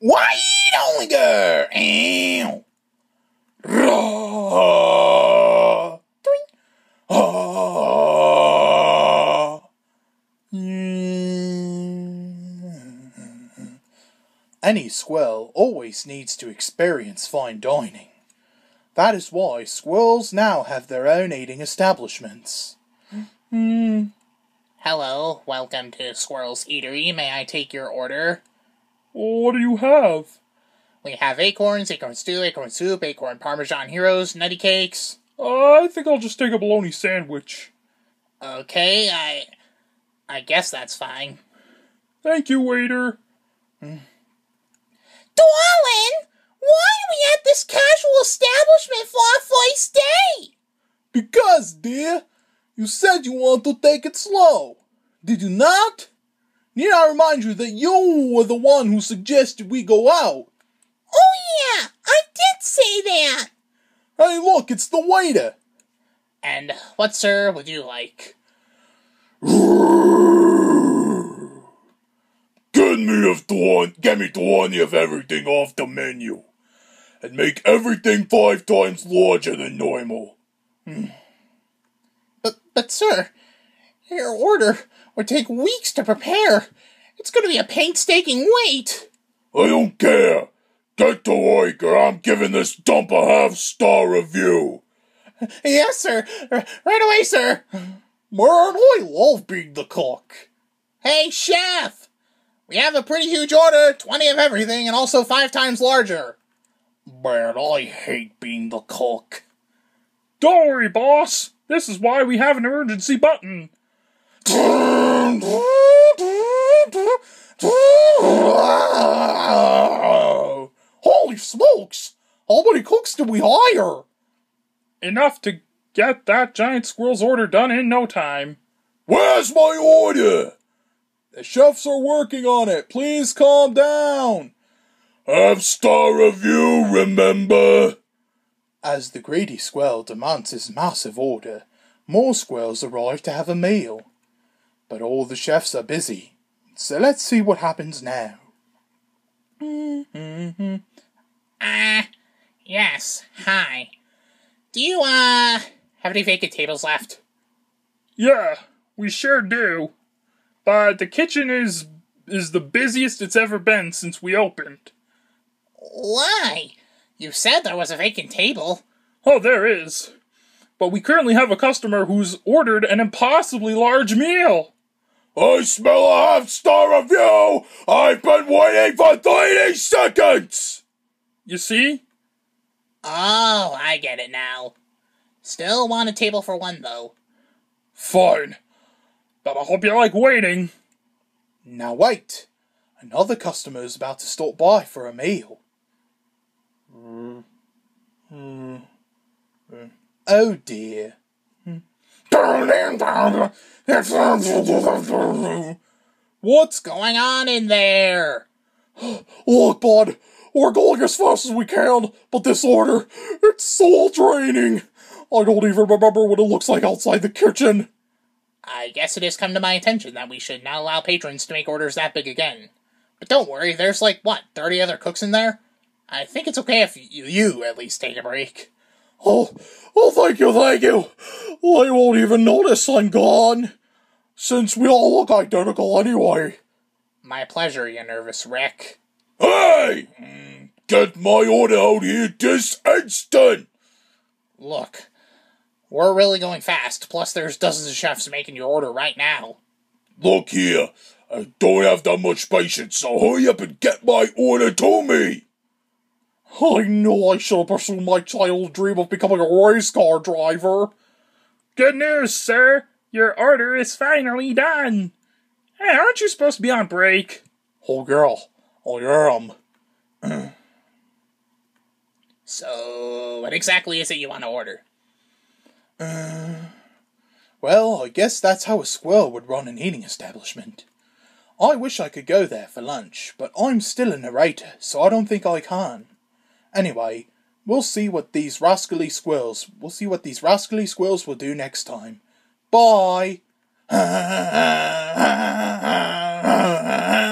Wait longer! Ow. Ah. Ah. Any squirrel always needs to experience fine dining. That is why squirrels now have their own eating establishments. Hello, welcome to Squirrel's Eatery. May I take your order? What do you have? We have acorns, acorn stew, acorn soup, acorn parmesan heroes, nutty cakes. Uh, I think I'll just take a bologna sandwich. Okay, I. I guess that's fine. Thank you, waiter. Darling! Why are we at this casual establishment for our first day? Because, dear, you said you want to take it slow. Did you not? Need I remind you that you were the one who suggested we go out? Oh, yeah, I did say that. Hey, look, it's the waiter. And what, sir, would you like? Get me of the get me twenty of everything off the menu, and make everything five times larger than normal. But, but, sir, your order would take weeks to prepare. It's going to be a painstaking wait. I don't care. Get to work, or I'm giving this dump a half star review. Yes, sir. R- right away, sir. Man, I love being the cook. Hey, chef! We have a pretty huge order 20 of everything and also five times larger. Man, I hate being the cook. Don't worry, boss. This is why we have an emergency button. Holy smokes! How many cooks do we hire? Enough to get that giant squirrel's order done in no time. Where's my order? The chefs are working on it. Please calm down. Have star review, remember? As the greedy squirrel demands his massive order, more squirrels arrive to have a meal. But all the chefs are busy, so let's see what happens now. Ah, yes, hi. Do you, uh, have any vacant tables left? Yeah, we sure do. But the kitchen is is the busiest it's ever been since we opened. Why? You said there was a vacant table. Oh, there is. But we currently have a customer who's ordered an impossibly large meal. I smell a half star review! I've been waiting for 30 seconds! You see? Oh, I get it now. Still want a table for one, though. Fine. But I hope you like waiting. Now wait. Another customer is about to stop by for a meal. Mm-hmm. Oh dear. What's Going on in there? Look, bud, we're going as fast as we can, but this order, it's soul draining. I don't even remember what it looks like outside the kitchen. I guess it has come to my attention that we should not allow patrons to make orders that big again. But don't worry, there's like, what, 30 other cooks in there? I think it's okay if you, you at least take a break. Oh, oh, thank you, thank you. I won't even notice I'm gone, since we all look identical anyway. My pleasure, you nervous wreck. Hey! Get my order out here this instant! Look, we're really going fast, plus there's dozens of chefs making your order right now. Look here, I don't have that much patience, so hurry up and get my order to me! I know I should have pursued my childhood dream of becoming a race car driver. Good news, sir. Your order is finally done. Hey, aren't you supposed to be on break? Oh, girl, I am. So, what exactly is it you want to order? Uh, well, I guess that's how a squirrel would run an eating establishment. I wish I could go there for lunch, but I'm still a narrator, so I don't think I can. Anyway, we'll see what these rascally squirrels we'll see what these rascally squirrels will do next time. Bye.